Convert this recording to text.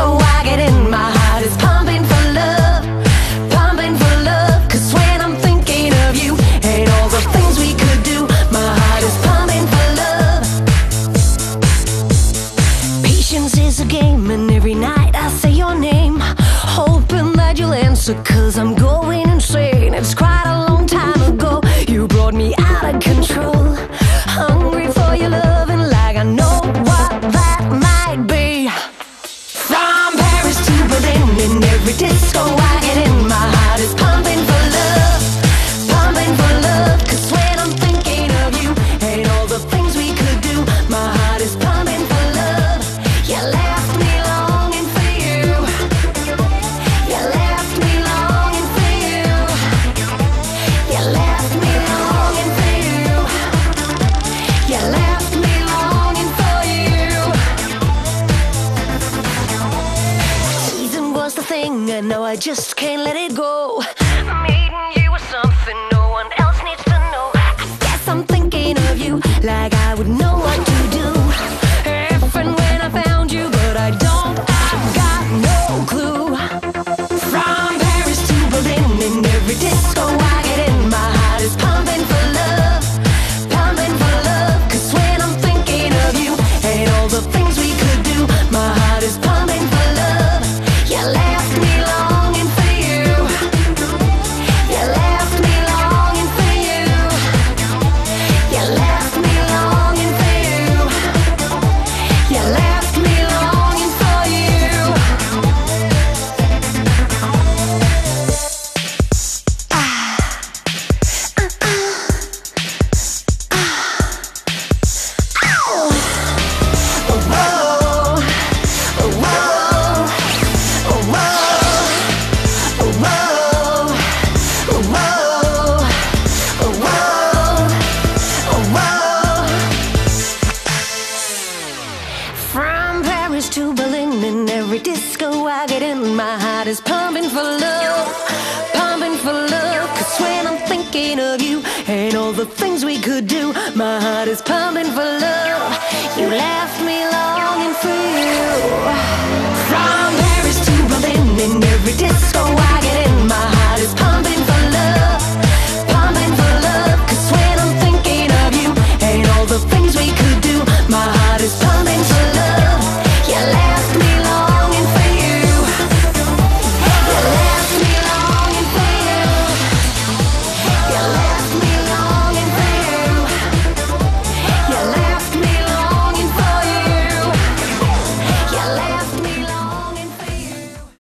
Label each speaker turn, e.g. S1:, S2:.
S1: so I get in my heart is pumping for love, pumping for when I'm thinking of you and all the things we could do, my heart is pumping for love. Patience is a game, and every night I say your name, hoping that you'll. Cause I'm going insane, it's quite a long thing, and now I just can't let it go. Meeting you was something no one else needs to know. I guess I'm thinking of you like I would know what to do. If and when I found you, but I don't, I've got no clue. From Paris to Berlin, in every disco disco I get in, my heart is pumping for love, pumping for love. Cause when I'm thinking of you and all the things we could do, my heart is pumping for love. You left me longing for you.